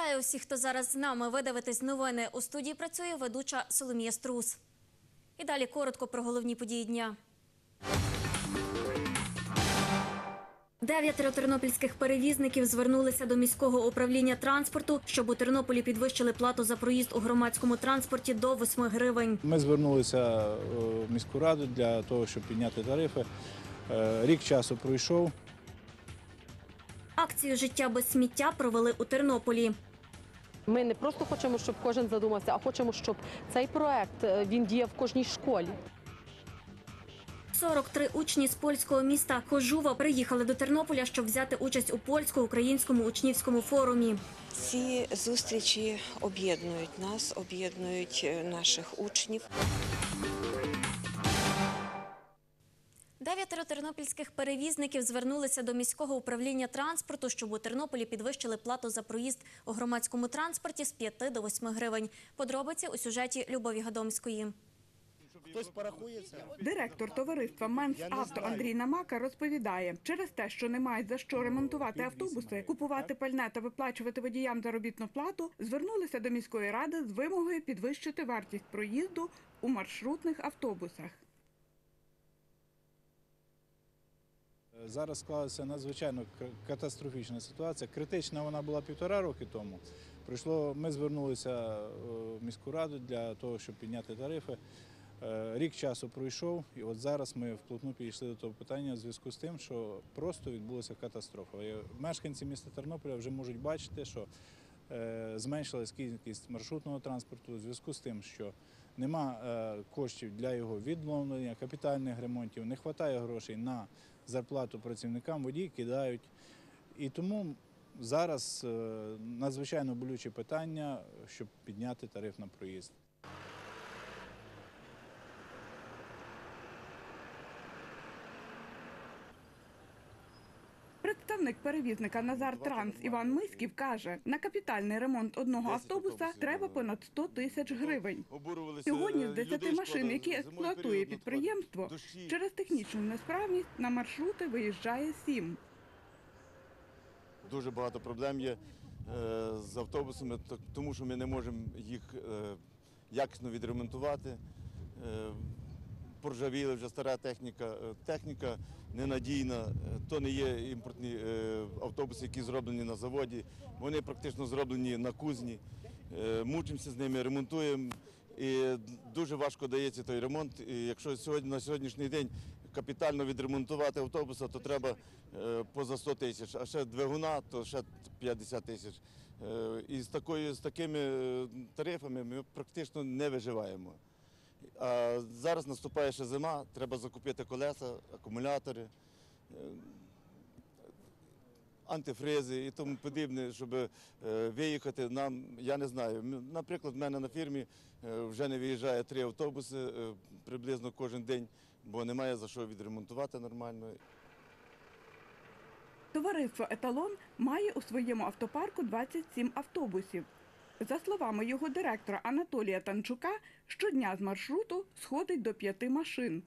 Вітаю усіх, хто зараз з нами. Ви дивитесь новини. У студії працює ведуча Соломія Струс. І далі коротко про головні події дня. Дев'ятеро тернопільських перевізників звернулися до міського управління транспорту, щоб у Тернополі підвищили плату за проїзд у громадському транспорті до 8 гривень. Ми звернулися е, в міську раду для того, щоб підняти тарифи. Е, Рік часу пройшов. Акцію життя без сміття провели у Тернополі. Ми не просто хочемо, щоб кожен задумався, а хочемо, щоб цей проект е, він діяв в кожній школі. 43 учні з польського міста Хожува приїхали до Тернополя, щоб взяти участь у польсько-українському учнівському форумі. Ці зустрічі об'єднують нас, об'єднують е, наших учнів. Тернопільських перевізників звернулися до міського управління транспорту, щоб у Тернополі підвищили плату за проїзд у громадському транспорті з 5 до 8 гривень. Подробиці у сюжеті Любові Гадомської. Хтось порахується. Директор товариства Менс Авто. Андрій Намака розповідає, через те, що не мають за що ремонтувати автобуси, купувати пальне та виплачувати водіям заробітну плату, звернулися до міської ради з вимогою підвищити вартість проїзду у маршрутних автобусах. Зараз склалася надзвичайно катастрофічна ситуація. Критична вона була півтора роки тому. Прийшло, ми звернулися е, в міську раду для того, щоб підняти тарифи. Е, Рік часу пройшов, і от зараз ми вплотну підійшли до того питання в зв'язку з тим, що просто відбулася катастрофа. І Мешканці міста Тернополя вже можуть бачити, що е, зменшилась кількість маршрутного транспорту у зв'язку з тим, що нема е, коштів для його відновлення, капітальних ремонтів, не вистачає грошей на зарплату працівникам, водії кидають. І тому зараз е, надзвичайно болюче питання, щоб підняти тариф на проїзд. Представник перевізника Назар Транс Іван Миськів каже, на капітальний ремонт одного автобуса треба понад 100 тисяч гривень. Сьогодні з 10 машин, які експлуатує підприємство, через технічну несправність на маршрути виїжджає 7. Дуже багато проблем є е, з автобусами, тому що ми не можемо їх е, якісно відремонтувати. Поржавіла вже стара техніка. Е, Техніка ненадійна, е, то не є імпортні е, автобуси, які зроблені на заводі. Вони практично зроблені на кузні. Мучимося з ними, ремонтуємо. І дуже важко дається той ремонт. І якщо сьогодні на сьогоднішній день капітально відремонтувати автобуса, то треба поза 100 тисяч, а ще двигуна, то ще 50 тисяч. І з, такою, з такими тарифами ми практично не виживаємо. Зараз наступає ще зима, треба закупити колеса, акумулятори, е, антифризи і тому подібне, щоб е, виїхати нам, я не знаю. Наприклад, в мене на фірмі е, вже не виїжджає три автобуси приблизно кожен день, бо немає за що відремонтувати нормально. Товариство Еталон має у своєму автопарку 27 автобусів. За словами його директора Анатолія Танчука, щодня з маршруту сходить до п'яти машин.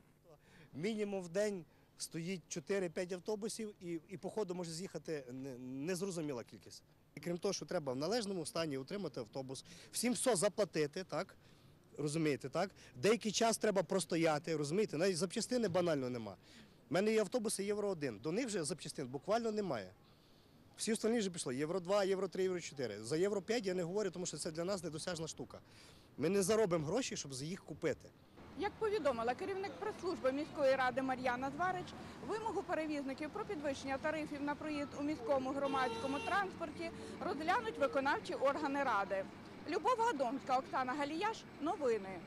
мінімум в день стоїть 4-5 автобусів, і, і по ходу може з'їхати незрозуміла кількість. І крім того, що треба в належному стані утримати автобус, всім все заплатити, так? Розумієте, так? Деякий час треба простояти, розумієте? Навіть запчастини банально нема. У мене є автобуси Євро 1, до них вже запчастин буквально немає. Всі остальні вже пішли Євро 2, Євро 3, Євро 4. За Євро 5 я не говорю, тому що це для нас недосяжна штука. Ми не заробимо гроші, щоб їх купити. Як повідомила керівник прес-служби міської ради Мар'яна Зварич, вимогу перевізників про підвищення тарифів на проїзд у міському громадському транспорті розглянуть виконавчі органи ради. Любов Гадомська, Оксана Галіяш. Новини.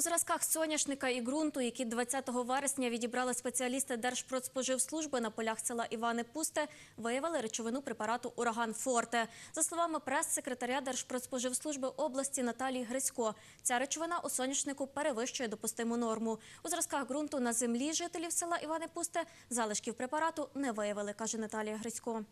У зразках соняшника і ґрунту, які 20 вересня відібрали спеціалісти Держпродспоживслужби на полях села Іване Пусте, виявили речовину препарату Ураган Форте. За словами прес-секретаря Держпродспоживслужби області Наталії Грисько, ця речовина у соняшнику перевищує допустиму норму. У зразках ґрунту на землі жителів села Іване Пусте залишків препарату не виявили, каже Наталія Грисько.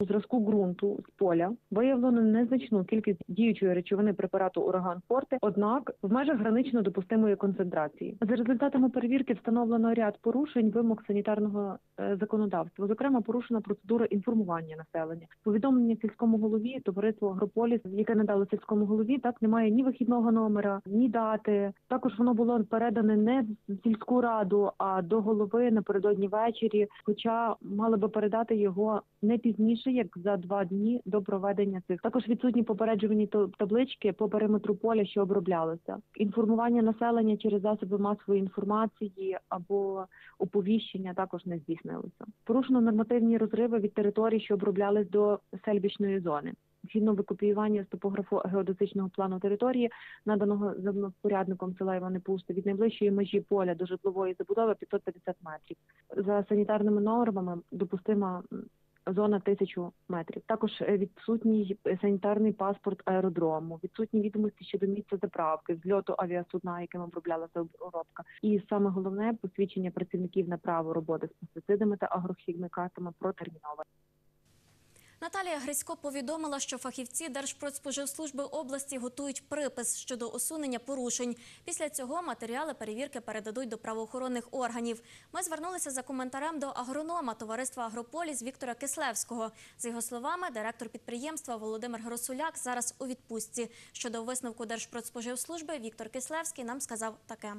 У зразку ґрунту з поля виявлено незначну кількість діючої речовини препарату ураган Форте, однак в межах гранично допустимої концентрації. За результатами перевірки встановлено ряд порушень вимог санітарного е, законодавства. Зокрема, порушена процедура інформування населення. Повідомлення сільському голові товариство Агрополіс, яке надало сільському голові, так немає ні вихідного номера, ні дати. Також воно було передане не в сільську раду, а до голови напередодні ввечері. Хоча мали би передати його не пізніше, як за два дні до проведення цих. Також відсутні попереджувальні таблички по периметру поля, що оброблялося. Інформування населення через засоби масової інформації або оповіщення також не здійснилося. Порушено нормативні розриви від територій, що оброблялись до сельбічної зони. Згідно викопіювання з топографу геодезичного плану території, наданого землевпорядником села Івани Пусти, від найближчої межі поля до житлової забудови 550 метрів. За санітарними нормами допустима зона тисячу метрів. Також е, відсутній санітарний паспорт аеродрому, відсутні відомості щодо місця заправки, зльоту авіасудна, яким оброблялася обробка. І саме головне посвідчення працівників на право роботи з пестицидами та агрохімікатами протерміноване. Наталія Грисько повідомила, що фахівці Держпродспоживслужби області готують припис щодо усунення порушень. Після цього матеріали перевірки передадуть до правоохоронних органів. Ми звернулися за коментарем до агронома товариства Агрополіс Віктора Кислевського. За його словами, директор підприємства Володимир Гросуляк зараз у відпустці. Щодо висновку Держпродспоживслужби Віктор Кислевський нам сказав таке.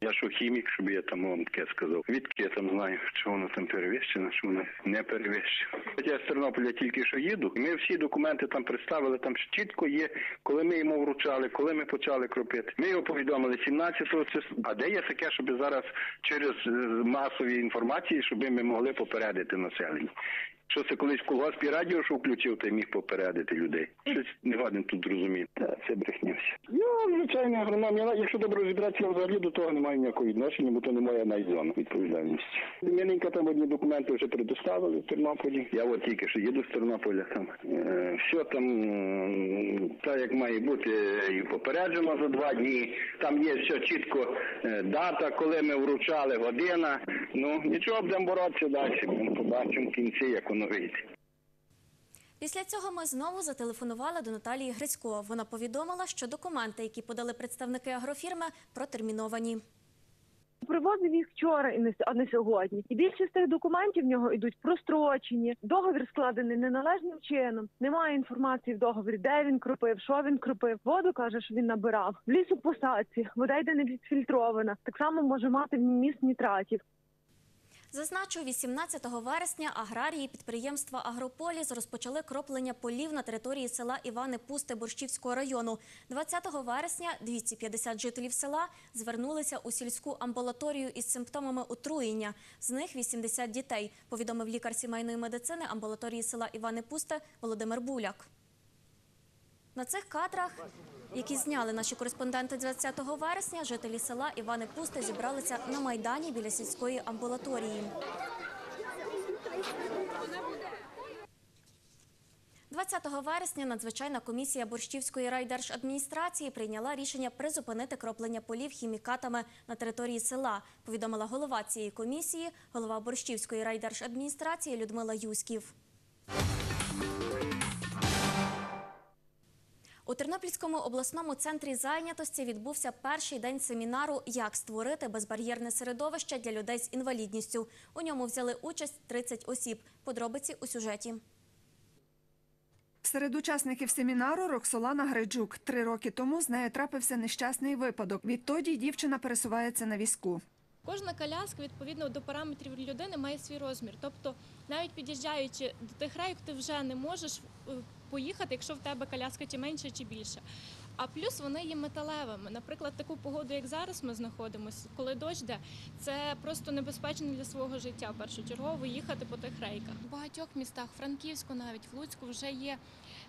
Я що хімік, щоб я там вам таке сказав. Відки я там знаю, чи воно там перевищено, чи воно не перевищено. Я з Тернополя тільки що їду, ми всі документи там представили, там чітко є, коли ми йому вручали, коли ми почали кропити. Ми його повідомили 17-го числа. А де є таке, щоб зараз через е, масові інформації, щоб ми могли попередити населення? Що це колись в колгоспі радіо, що включив, й міг попередити людей. Щось не тут розуміти. Та, це брехня вся. Я, звичайно, агроном. Я, якщо добре розібратися, я взагалі до того не маю ніякого відношення, бо то не моя найзона відповідальності. Миленько там одні документи вже предоставили в Тернополі. Я от тільки що їду з Тернополя там. Е, все там так, як має бути, і попереджено за два дні. Там є все чітко е, дата, коли ми вручали, година. Ну, нічого, будемо боротися далі. Побачимо в кінці, як воно вийде. Після цього ми знову зателефонували до Наталії Грицько. Вона повідомила, що документи, які подали представники агрофірми, протерміновані. Привозив їх вчора і не а не сьогодні. І більшість тих документів в нього йдуть прострочені. Договір складений неналежним чином. Немає інформації в договорі, де він кропив, що він кропив. Воду каже, що він набирав. В лісопосадці, вода йде не відфільтрована. Так само може мати вміст нітратів. Зазначу, 18 вересня аграрії підприємства Агрополіс розпочали кроплення полів на території села Івани Пусте Борщівського району. 20 вересня 250 жителів села звернулися у сільську амбулаторію із симптомами отруєння. З них 80 дітей, повідомив лікар сімейної медицини амбулаторії села Івани Пусте Володимир Буляк. На цих кадрах, які зняли наші кореспонденти 20 вересня, жителі села Івани Пусте зібралися на майдані біля сільської амбулаторії. 20 вересня надзвичайна комісія Борщівської райдержадміністрації прийняла рішення призупинити кроплення полів хімікатами на території села. Повідомила голова цієї комісії, голова Борщівської райдержадміністрації Людмила Юськів. У Тернопільському обласному центрі зайнятості відбувся перший день семінару Як створити безбар'єрне середовище для людей з інвалідністю. У ньому взяли участь 30 осіб. Подробиці у сюжеті. Серед учасників семінару Роксолана Гриджук. Три роки тому з нею трапився нещасний випадок. Відтоді дівчина пересувається на візку. Кожна коляска відповідно до параметрів людини має свій розмір. Тобто, навіть під'їжджаючи до тих рейок, ти вже не можеш е, поїхати, якщо в тебе коляска чи менше, чи більше. А плюс вони є металевими. Наприклад, таку погоду, як зараз ми знаходимося, коли дощ йде, це просто небезпечно для свого життя. Першочергово їхати по тих рейках. В багатьох містах, Франківську, навіть в Луцьку, вже є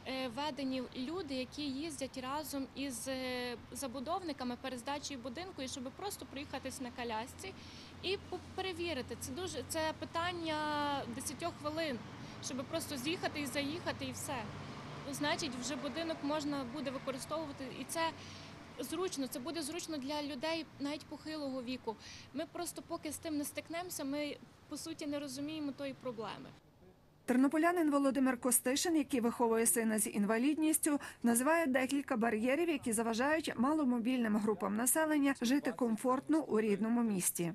е, введені люди, які їздять разом із е, забудовниками перед здачею будинку, і щоб просто проїхатись на колясці і перевірити. Це дуже це питання 10 хвилин, щоб просто з'їхати і заїхати, і все. Значить, вже будинок можна буде використовувати, і це зручно. Це буде зручно для людей навіть похилого віку. Ми просто поки з тим не стикнемося, ми по суті не розуміємо тої проблеми. Тернополянин Володимир Костишин, який виховує сина з інвалідністю, називає декілька бар'єрів, які заважають маломобільним групам населення жити комфортно у рідному місті.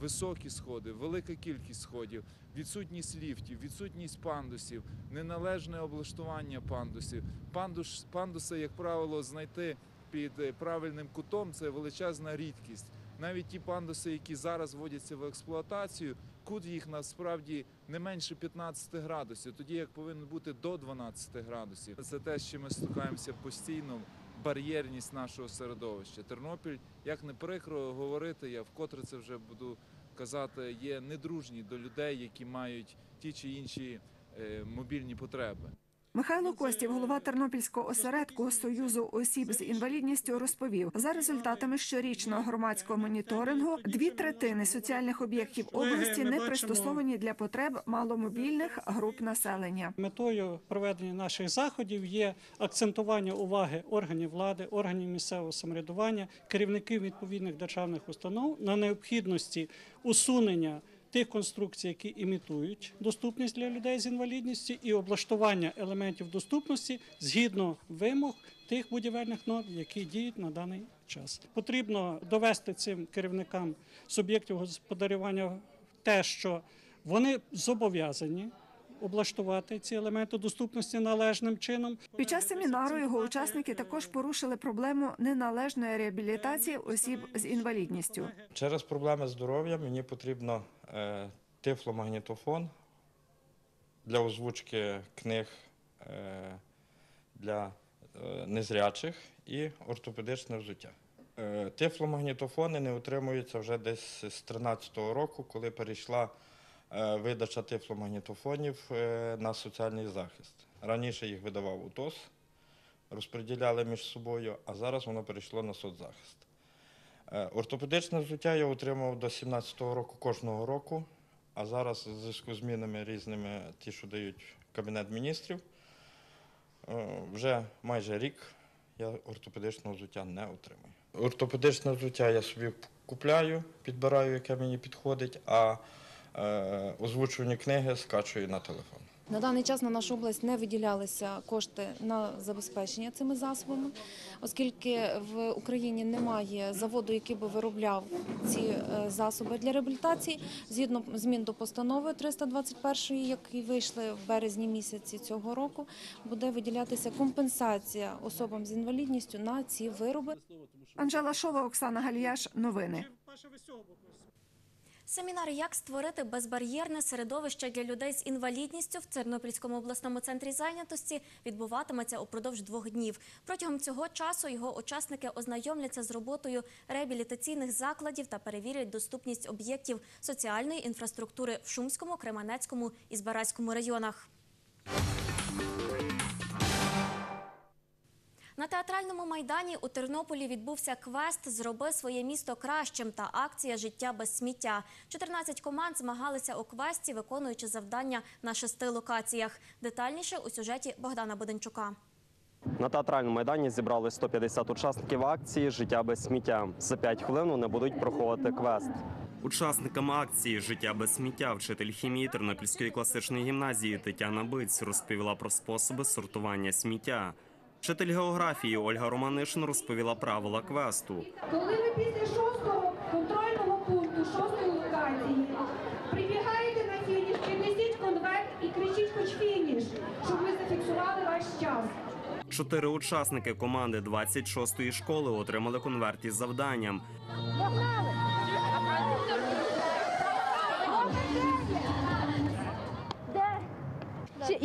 Високі сходи, велика кількість сходів, відсутність ліфтів, відсутність пандусів, неналежне облаштування пандусів. Пандус, пандуси, як правило, знайти під е, правильним кутом це величезна рідкість. Навіть ті пандуси, які зараз вводяться в експлуатацію, кут їх насправді не менше 15 градусів, тоді як повинно бути до 12 градусів. Це те, що ми стукаємося постійно. Бар'єрність нашого середовища. Тернопіль, як не прикро говорити, я вкотре це вже буду казати, є недружні до людей, які мають ті чи інші е, мобільні потреби. Михайло Костів, голова Тернопільського осередку Союзу осіб з інвалідністю, розповів за результатами щорічного громадського моніторингу. Дві третини соціальних об'єктів області не пристосовані для потреб маломобільних груп населення. Метою проведення наших заходів є акцентування уваги органів влади, органів місцевого самоврядування, керівників відповідних державних установ на необхідності усунення тих конструкцій, які імітують доступність для людей з інвалідністю, і облаштування елементів доступності згідно вимог тих будівельних норм, які діють на даний час. Потрібно довести цим керівникам суб'єктів господарювання те, що вони зобов'язані облаштувати ці елементи доступності належним чином. Під час семінару його учасники також порушили проблему неналежної реабілітації осіб з інвалідністю. Через проблеми здоров'я мені потрібно е, тифломагнітофон для озвучки книг е, для е, незрячих і ортопедичне взуття. Тифломагнітофони не утримуються вже десь з 2013 року, коли перейшла видача тифломагнітофонів е, на соціальний захист. Раніше їх видавав УТОС, розподіляли між собою, а зараз воно перейшло на соцзахист. Е, Ортопедичне взуття я отримав до 2017 року кожного року, а зараз в зв'язку з змінами різними, ті, що дають Кабінет міністрів, е, вже майже рік я ортопедичного взуття не отримую. Ортопедичне взуття я собі купляю, підбираю, яке мені підходить, а е, озвучувані книги скачую на телефон. На даний час на нашу область не виділялися кошти на забезпечення цими засобами, оскільки в Україні немає заводу, який би виробляв ці е, засоби для реабілітації. Згідно змін до постанови 321, які вийшли в березні місяці цього року, буде виділятися компенсація особам з інвалідністю на ці вироби. Анжела Шова, Оксана Галіяш. Новини. Семінар «Як створити безбар'єрне середовище для людей з інвалідністю в Тернопільському обласному центрі зайнятості відбуватиметься упродовж двох днів. Протягом цього часу його учасники ознайомляться з роботою реабілітаційних закладів та перевірять доступність об'єктів соціальної інфраструктури в Шумському, Кременецькому і Збаразькому районах. На театральному майдані у Тернополі відбувся квест Зроби своє місто кращим та акція Життя без сміття. 14 команд змагалися у квесті, виконуючи завдання на шести локаціях. Детальніше у сюжеті Богдана Буденчука. На театральному майдані зібрали 150 учасників акції Життя без сміття. За 5 хвилин вони будуть проходити квест. Учасникам акції Життя без сміття вчитель хімії Тернопільської класичної гімназії Тетяна Биць розповіла про способи сортування сміття. Вчитель географії Ольга Романишин розповіла правила квесту. Коли ви після шостого контрольного пункту шостої локації прибігаєте на фініш, принесіть конверт і кричіть хоч фініш, щоб ми зафіксували ваш час. Чотири учасники команди 26-ї школи отримали конверт із завданням.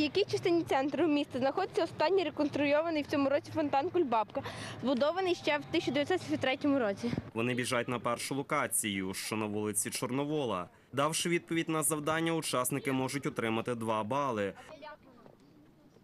Якій частині центру міста знаходиться останній реконструйований в цьому році фонтан Кульбабка, збудований ще в 1973 році? Вони біжать на першу локацію, що на вулиці Чорновола. Давши відповідь на завдання, учасники можуть отримати 2 бали.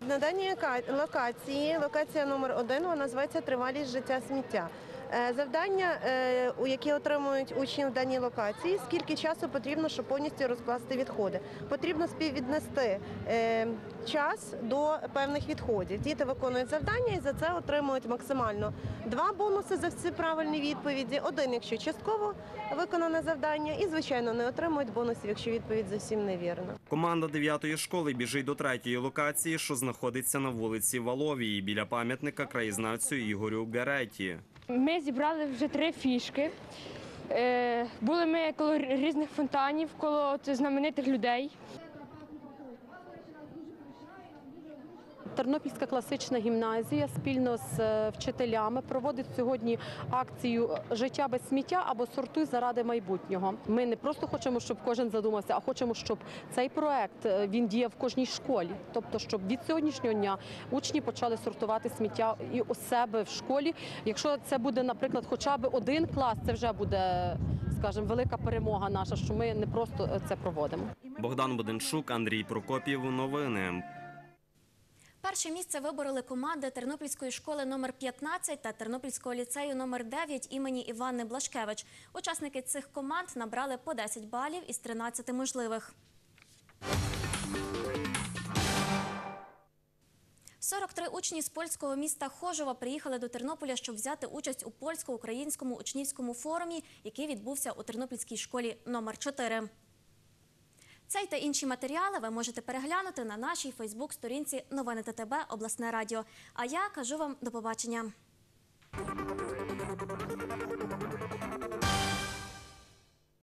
На даній лока- локації, локація номер один, вона називається Тривалість життя сміття. Е, Завдання, е, у які отримують учні в даній локації, скільки часу потрібно, щоб повністю розкласти відходи. Потрібно співвіднести е, час до певних відходів. Діти виконують завдання і за це отримують максимально два бонуси за всі правильні відповіді. Один, якщо частково виконане завдання, і звичайно не отримують бонусів, якщо відповідь зовсім невірна. Команда 9-ї школи біжить до третьої локації, що знаходиться на вулиці Валовій, біля пам'ятника краєзнавцю Ігорю Гереті. Ми зібрали вже три фішки. Е, Були ми коло різних фонтанів, коло знаменитих людей. Тернопільська класична гімназія спільно з е, вчителями проводить сьогодні акцію Життя без сміття або сортуй заради майбутнього. Ми не просто хочемо, щоб кожен задумався, а хочемо, щоб цей проект е, він діяв в кожній школі. Тобто, щоб від сьогоднішнього дня учні почали сортувати сміття і у себе в школі. Якщо це буде, наприклад, хоча б один клас, це вже буде, скажімо, велика перемога наша, що ми не просто е, це проводимо. Богдан Буденшук, Андрій Прокопів. Новини. Перше місце вибороли команди Тернопільської школи номер 15 та Тернопільського ліцею номер 9 імені Іванни Блашкевич. Учасники цих команд набрали по 10 балів із 13 можливих. 43 учні з польського міста Хожова приїхали до Тернополя, щоб взяти участь у польсько-українському учнівському форумі, який відбувся у Тернопільській школі номер 4. Цей та інші матеріали ви можете переглянути на нашій Фейсбук-сторінці Новини ТТБ Обласне Радіо. А я кажу вам до побачення.